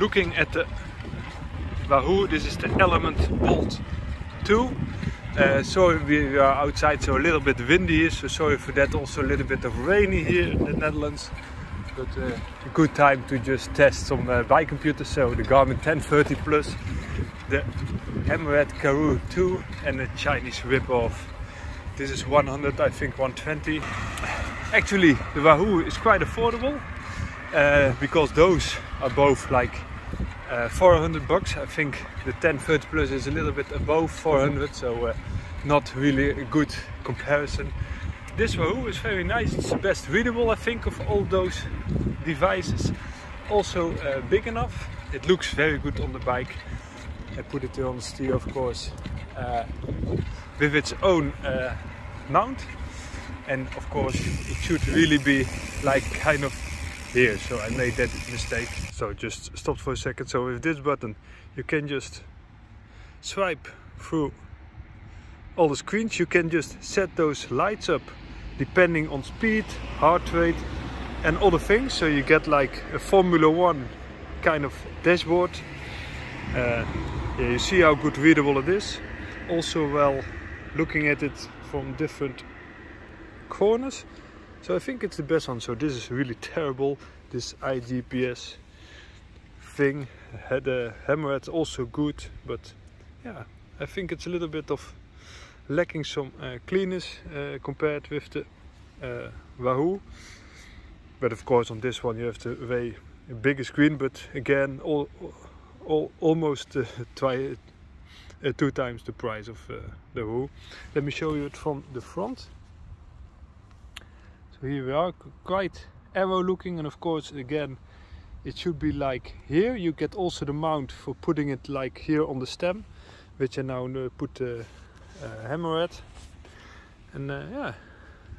looking at the Wahoo. This is the Elemnt Bolt 2. Uh, so we are outside, so a little bit windy here. So sorry for that. Also a little bit of rainy here in the Netherlands. But uh, a good time to just test some uh, bike computers. So the Garmin 1030 Plus, the Hammerhead Karoo 2, and a Chinese rip-off. This is 100, I think 120. Actually, the Wahoo is quite affordable uh, because those are both like uh, 400 bucks. I think the 1030 Plus is a little bit above 400, so uh, not really a good comparison. This Wahoo is very nice. It's the best readable, I think, of all those devices. Also uh, big enough. It looks very good on the bike. I put it on the steer, of course, uh, with its own mount. And of course, it should really be like kind of here so I made that mistake. So just stopped for a second. So with this button you can just swipe through all the screens. You can just set those lights up depending on speed heart rate and other things. So you get like a Formula One kind of dashboard. Uh, yeah, you see how good readable it is. Also well looking at it from different corners so I think it's the best one. So this is really terrible. This iGPS thing. Had a hammerhead also good, but yeah, I think it's a little bit of lacking some uh, cleanness uh, compared with the uh, Wahoo. But of course on this one you have way a bigger screen, but again all, all almost uh, twi uh, two times the price of uh, the Wahoo. Let me show you it from the front. So here we are, quite arrow looking and of course again it should be like here. You get also the mount for putting it like here on the stem which I now uh, put the uh, hammerhead and uh, yeah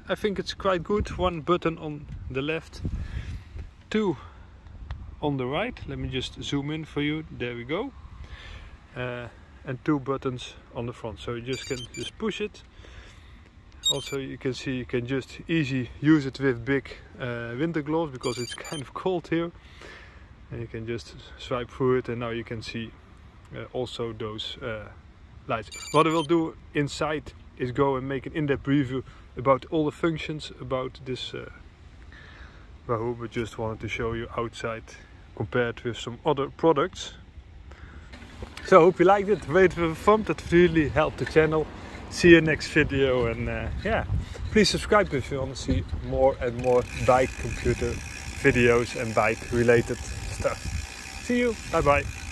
I think it's quite good. One button on the left, two on the right. Let me just zoom in for you. There we go. Uh, and two buttons on the front. So you just can just push it also you can see you can just easy use it with big uh, winter gloves because it's kind of cold here. And you can just swipe through it and now you can see uh, also those uh, lights. What I will do inside is go and make an in-depth review about all the functions about this uh, Wahoo but just wanted to show you outside compared with some other products. So I hope you liked it, wait for the fun, that really helped the channel see you next video and uh, yeah. Please subscribe if you want to see more and more bike computer videos and bike related stuff. See you. Bye bye